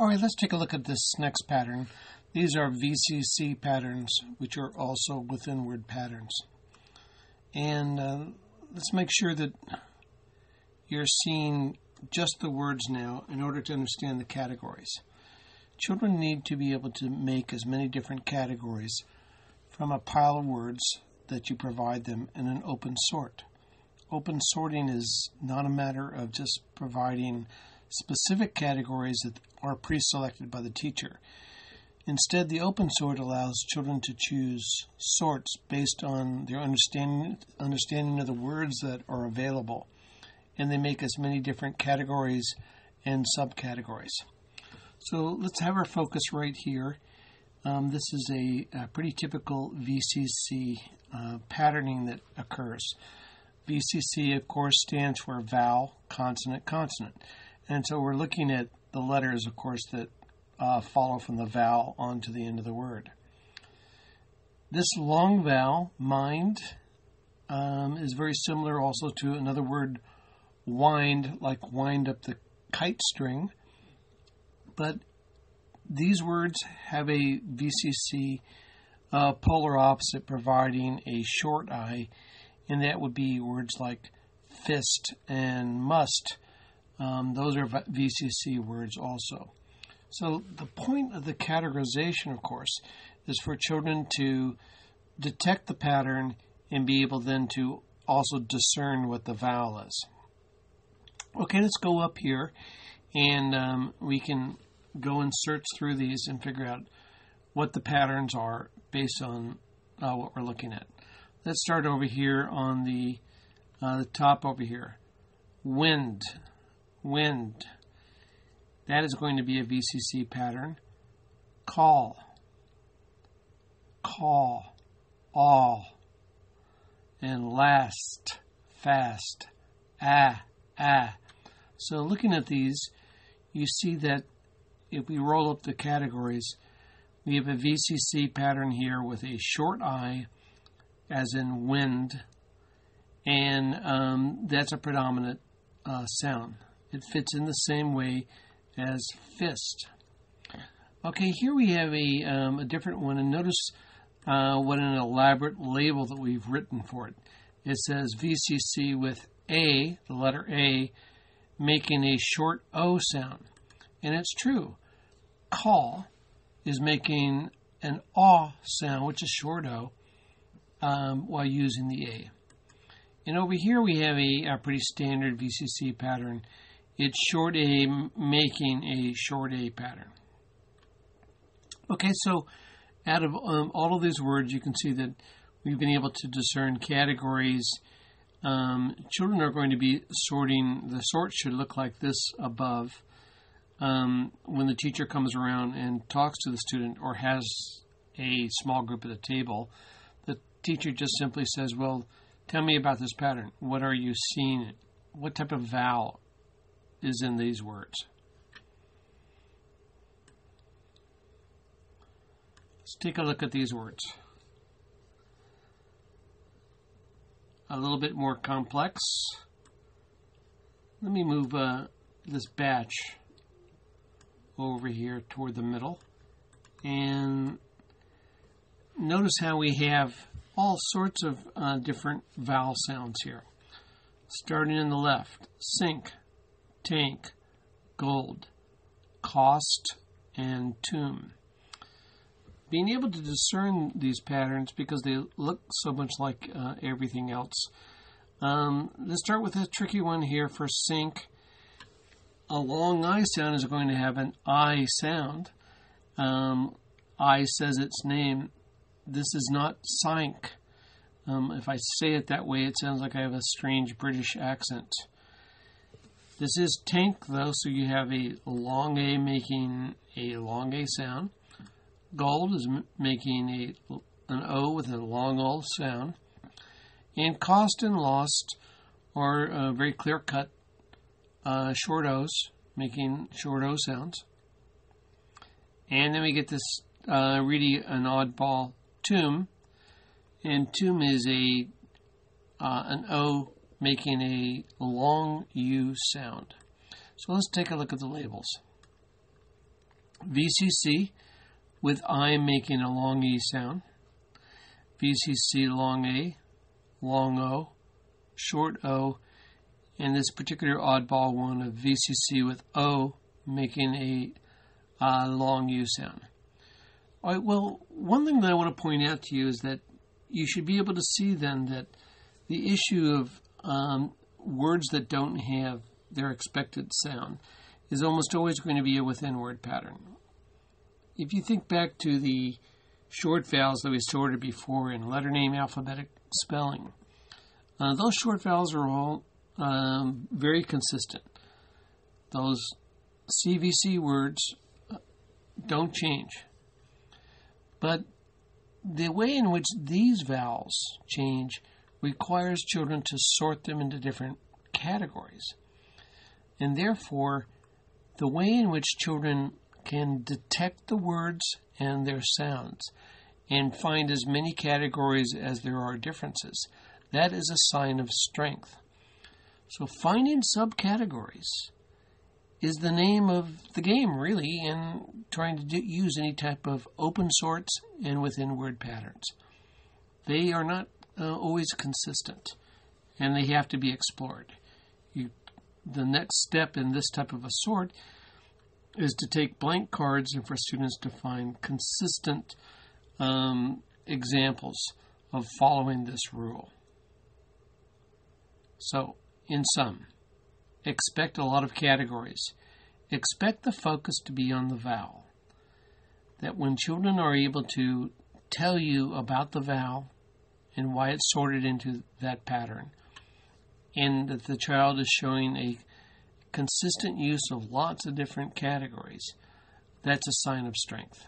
All right, let's take a look at this next pattern. These are VCC patterns, which are also within word patterns. And uh, let's make sure that you're seeing just the words now in order to understand the categories. Children need to be able to make as many different categories from a pile of words that you provide them in an open sort. Open sorting is not a matter of just providing specific categories that are pre selected by the teacher. Instead, the open sort allows children to choose sorts based on their understanding, understanding of the words that are available, and they make as many different categories and subcategories. So let's have our focus right here. Um, this is a, a, pretty typical VCC uh, patterning that occurs. VCC, of course, stands for vowel, consonant, consonant. And so we're looking at the letters, of course, that uh, follow from the vowel onto the end of the word. This long vowel, mind, um, is very similar also to another word, wind, like wind up the kite string. But these words have a VCC uh, polar opposite, providing a short I, and that would be words like fist and must. Um, those are VCC words also. So the point of the categorization, of course, is for children to detect the pattern and be able then to also discern what the vowel is. Okay, let's go up here and um, we can go and search through these and figure out what the patterns are based on uh, what we're looking at. Let's start over here on the, uh, the top over here. Wind, wind. That is going to be a VCC pattern. Call, call, all, and last, fast, ah, ah. So looking at these, you see that if we roll up the categories, we have a VCC pattern here with a short I, as in wind, and um, that's a predominant uh, sound. It fits in the same way as fist. Okay, here we have a, um, a different one, and notice uh, what an elaborate label that we've written for it. It says VCC with A, the letter A, making a short O sound. And it's true. Call is making an aw sound, which is short O, um, while using the A. And over here we have a, a pretty standard VCC pattern it's short A making a short A pattern. Okay, so out of um, all of these words, you can see that we've been able to discern categories. Um, children are going to be sorting, the sort should look like this above. Um, when the teacher comes around and talks to the student or has a small group at a table, the teacher just simply says, Well, tell me about this pattern. What are you seeing? What type of vowel is in these words. Let's take a look at these words. A little bit more complex. Let me move uh, this batch over here toward the middle. And notice how we have all sorts of uh, different vowel sounds here. Starting in the left, sink, tank, gold, cost, and tomb. Being able to discern these patterns because they look so much like uh, everything else. Um, let's start with a tricky one here for sink. A long I sound is going to have an I sound. Um, I says its name. This is not sank. Um, if I say it that way, it sounds like I have a strange British accent. This is tank though, so you have a long A making a long A sound. Gold is making a an O with a long O sound. And cost and lost are uh, very clear cut uh, short O's, making short O sounds. And then we get this uh, really an oddball tomb. And tomb is a uh, an O making a long U sound. So let's take a look at the labels. VCC with I making a long E sound, VCC long A, long O, short O, and this particular oddball one of VCC with O making a uh, long U sound. All right, well, one thing that I want to point out to you is that you should be able to see then that the issue of um, words that don't have their expected sound is almost always going to be a within word pattern. If you think back to the short vowels that we sorted before in letter name alphabetic spelling, uh, those short vowels are all um, very consistent. Those CVC words uh, don't change. But the way in which these vowels change requires children to sort them into different categories. And therefore, the way in which children can detect the words and their sounds and find as many categories as there are differences, that is a sign of strength. So, finding subcategories is the name of the game, really, in trying to do, use any type of open sorts and within word patterns. They are not uh, always consistent, and they have to be explored. You, the next step in this type of a sort is to take blank cards and for students to find consistent um, examples of following this rule. So, in sum, expect a lot of categories. Expect the focus to be on the vowel. That when children are able to tell you about the vowel and why it's sorted into that pattern, and that the child is showing a consistent use of lots of different categories, that's a sign of strength.